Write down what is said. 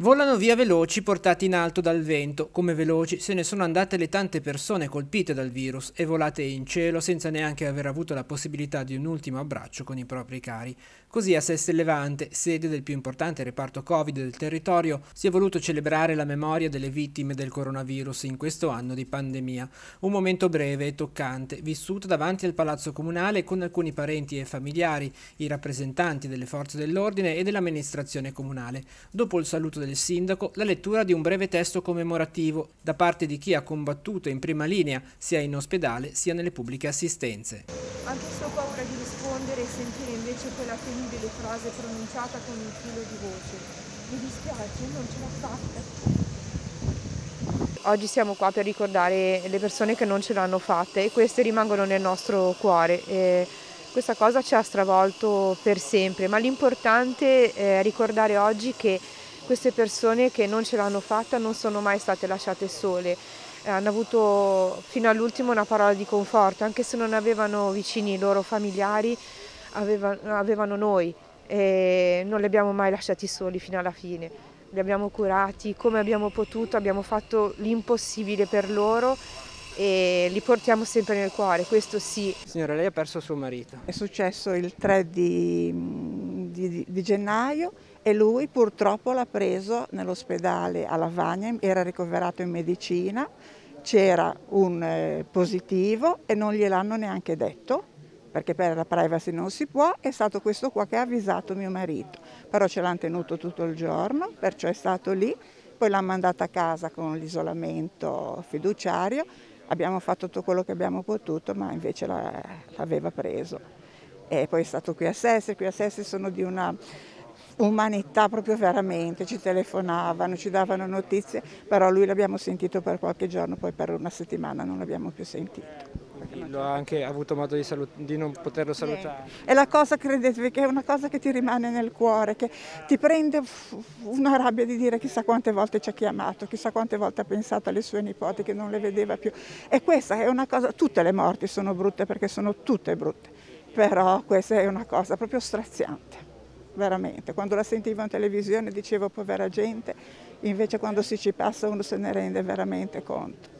Volano via veloci portati in alto dal vento, come veloci se ne sono andate le tante persone colpite dal virus e volate in cielo senza neanche aver avuto la possibilità di un ultimo abbraccio con i propri cari. Così a Seste Levante, sede del più importante reparto Covid del territorio, si è voluto celebrare la memoria delle vittime del coronavirus in questo anno di pandemia. Un momento breve e toccante, vissuto davanti al Palazzo Comunale con alcuni parenti e familiari, i rappresentanti delle forze dell'ordine e dell'amministrazione comunale. Dopo il saluto del sindaco, la lettura di un breve testo commemorativo da parte di chi ha combattuto in prima linea sia in ospedale sia nelle pubbliche assistenze. Anche se ho paura di rispondere e sentire invece quella terribile frase pronunciata con un filo di voce. Mi dispiace, non ce l'ho fatta. Oggi siamo qua per ricordare le persone che non ce l'hanno fatta e queste rimangono nel nostro cuore. E questa cosa ci ha stravolto per sempre, ma l'importante è ricordare oggi che queste persone che non ce l'hanno fatta non sono mai state lasciate sole, hanno avuto fino all'ultimo una parola di conforto, anche se non avevano vicini i loro familiari, avevano, avevano noi e non li abbiamo mai lasciati soli fino alla fine. Li abbiamo curati come abbiamo potuto, abbiamo fatto l'impossibile per loro e li portiamo sempre nel cuore, questo sì. Signora, lei ha perso suo marito. È successo il 3 di, di, di gennaio e lui purtroppo l'ha preso nell'ospedale a Lavagna, era ricoverato in medicina, c'era un eh, positivo e non gliel'hanno neanche detto perché per la privacy non si può, è stato questo qua che ha avvisato mio marito, però ce l'hanno tenuto tutto il giorno, perciò è stato lì, poi l'hanno mandato a casa con l'isolamento fiduciario, abbiamo fatto tutto quello che abbiamo potuto, ma invece l'aveva preso. E poi è stato qui a Sessi, qui a Sessi sono di una umanità proprio veramente, ci telefonavano, ci davano notizie, però lui l'abbiamo sentito per qualche giorno, poi per una settimana non l'abbiamo più sentito. Lo ha anche avuto modo di, di non poterlo salutare. È la cosa, credetevi, che è una cosa che ti rimane nel cuore, che ti prende una rabbia di dire chissà quante volte ci ha chiamato, chissà quante volte ha pensato alle sue nipoti che non le vedeva più. E questa è una cosa, tutte le morti sono brutte perché sono tutte brutte, però questa è una cosa proprio straziante veramente. Quando la sentivo in televisione dicevo povera gente, invece quando si ci passa uno se ne rende veramente conto.